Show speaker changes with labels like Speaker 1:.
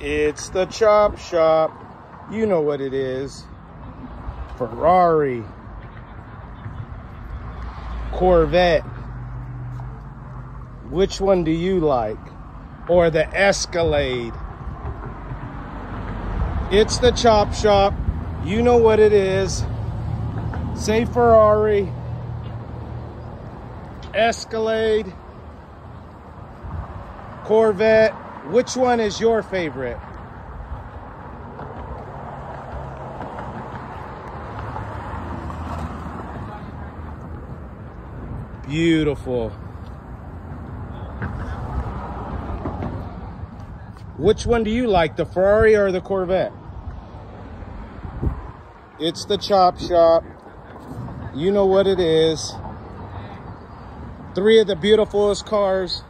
Speaker 1: It's the chop shop. You know what it is. Ferrari. Corvette. Which one do you like? Or the Escalade? It's the chop shop. You know what it is. Say Ferrari. Escalade. Corvette. Which one is your favorite? Beautiful. Which one do you like, the Ferrari or the Corvette? It's the chop shop. You know what it is. Three of the beautifulest cars